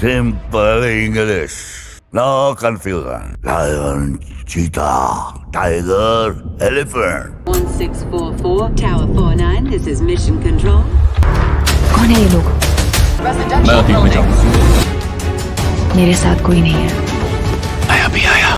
Simple English. No confusion. Lion, cheetah, tiger, elephant. 1644, Tower 49, this is Mission Control. कौन है ये लोग मैं अतीत में जाऊँगा मेरे साथ कोई नहीं है मैं अभी आया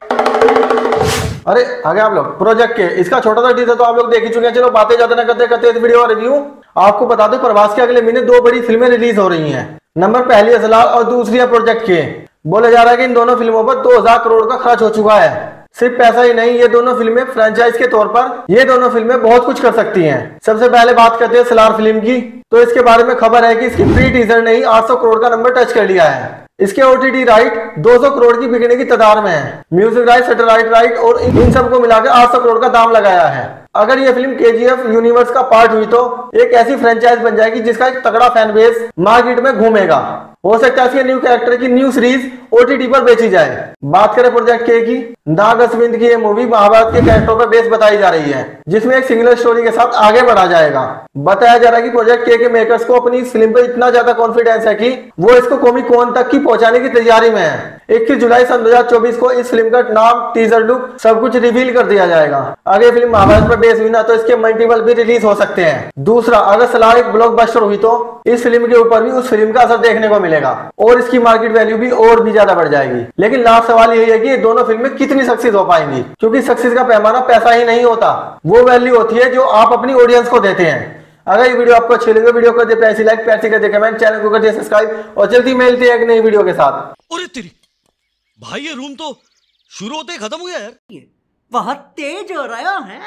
अरे आगे आप लोग प्रोजेक्ट के इसका छोटा सा टीजर तो आप लोग देख ही चुके हैं चलो बातें ज़्यादा ना करते करते इस वीडियो का रिव्यू आपको बता दो प्रवास के अगले महीने दो बड़ी फ़िल्में रिलीज़ हो रही हैं नंबर पहली है और दूसरी प्रोजेक्ट के। बोले जा रहा है कि इन दोनों फ़िल्मों पर 2000 करोड़ का खर्च हो चुका है। सिर्फ़ पैसा ही नहीं, ये दोनों फ़िल्में फ्रेंचाइज के तौर पर, ये दोनों फ़िल्में बहुत कुछ कर सकती हैं। सबसे पहले बात करते हैं सलार फ़िल्म की। तो इसके बारे में खबर है कि इसकी प्री टीजर ने ही 800 करोड़ का नंबर टच कर लिया है। इसके ओटीटी राइट 200 करोड़ की बिकने की तदार में है। म्यूज़िक राइट सेटेलाइट राइट और इन सबको मिलाकर 800 करोड़ का दाम लगाया है। अगर ये फ़िल्म केजीएफ यूनिवर्स का पार्ट हुई तो एक ऐसी फ्रेंचाइज बन जाएगी जिसका एक तगड़ा फ़ैन बेस मार्केट में घूमेगा। हो सकता है न्यू कैरेक्टर की न्यू सीरीज़ ओटीटी पर बेची जाए। बात करें प्रोजेक्ट के की, नाग अश्विंद की ये मूवी महाभारत के कैरेक्टरों पर बेस बताई जा रही है, जिसमें एक सिंगलर स्टोरी के साथ आगे बढ़ा जाएगा। बताया जा रहा है कि प्रोजेक्ट के के मेकर्स को अपनी फ़िल्म पर इतना ज़्यादा कॉन्फिडेंस है कि वो इसको कॉमिक कॉन तक की पहुँचाने की तैयारी में है। इक्कीस जुलाई सन 2024 को इस फ़िल्म का नाम टीजर लुक सब कुछ रिवील कर दिया जाएगा। अगर फ़िल्म महाभारत पर बेस हुई ना तो इसके मल्टीपल भी रिलीज़ हो सकते हैं। दूसरा, अगर सलार एक ब्लॉकबस्टर हुई तो इस फ़िल्म के ऊपर भी उस फ़िल्म का असर देखने को मिलेगा। और इसकी मार्केट वैल्यू भी और भी ज़्यादा बढ़ जाएगी। लेकिन लास्ट सवाल यही है कि ये दोनों फ़िल्में कितनी सक्सेस हो पाएँगी? क्योंकि सक्सेस का पैमाना पैसा ही नहीं होता। वो वैल्यू होती है जो आप अपनी ऑडियंस को देते हैं। अगर ये वीडियो आपको अच्छी लगी वीडियो कर दे पैसे लाइक पैसे कर दे कमेंट चैनल को कर दे सब्सक्राइब और जल्दी मिलते हैं एक नई वीडियो के साथ। अरे तेरी भाई ये रूम तो शुरू होते ही खत्म हो गया यार। बहुत तेज हो रहा है।